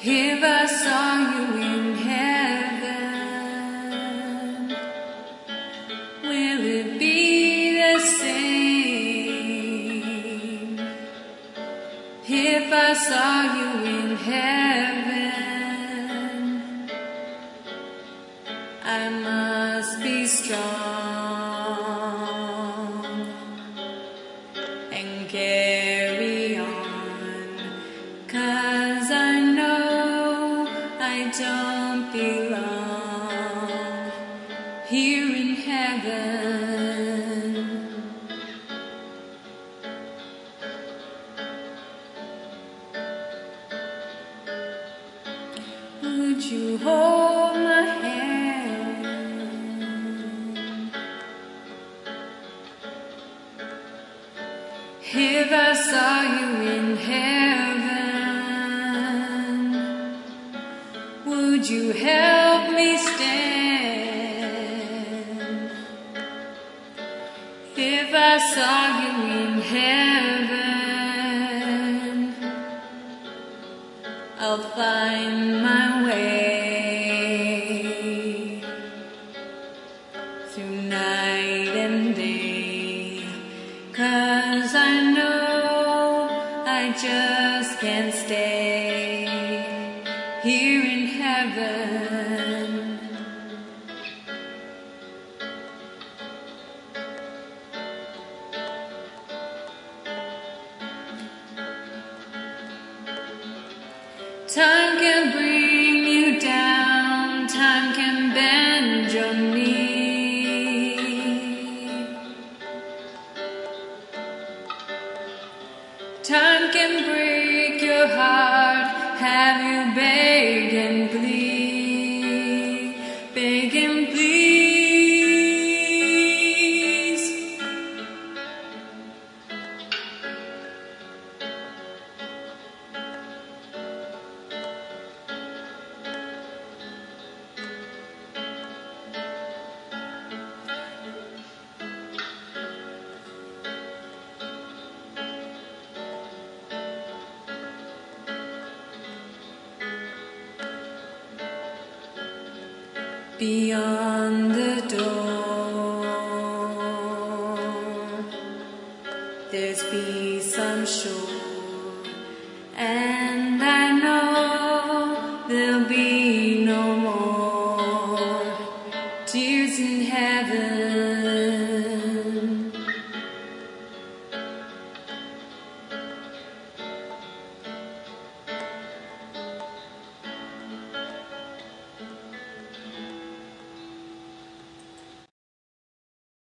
You in heaven. Will it be the same? If I saw you in heaven, I must be strong and care. I don't belong here in heaven. Would you hold my hand? If I saw you in heaven, would you help me stand? If I saw you in heaven, I'll find my way through night and day. Cause I know I just can't stay here in heaven. Time can bring you down, time can bend your knee. Time can break your heart, have you beg and plead, Beyond the door, there's peace, I'm sure,